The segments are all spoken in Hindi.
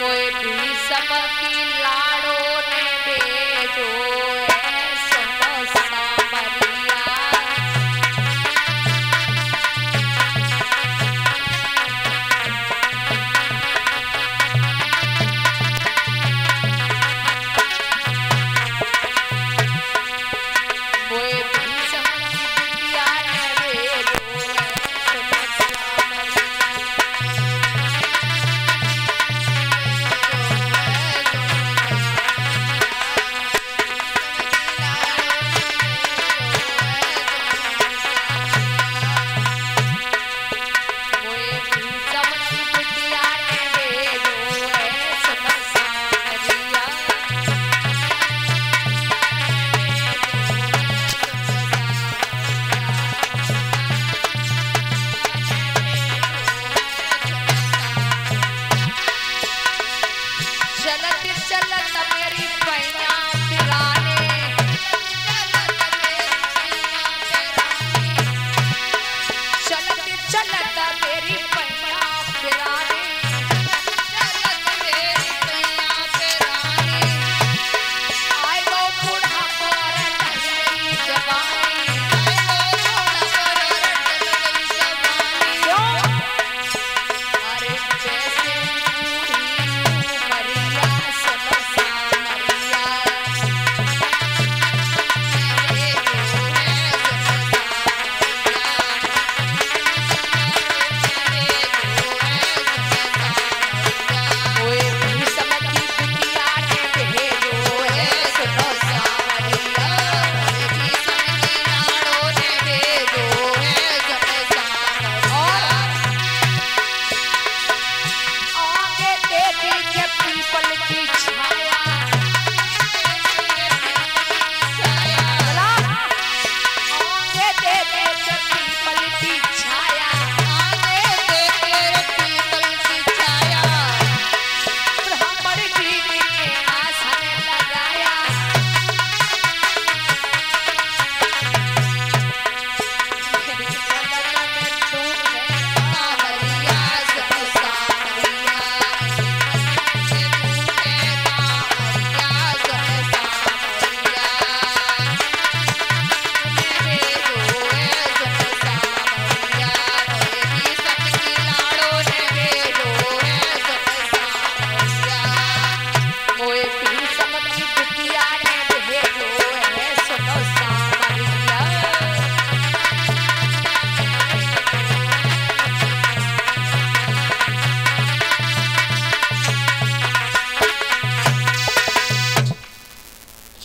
कोई भी समझ लाल Santa baby.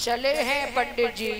चले हैं पंडित जी।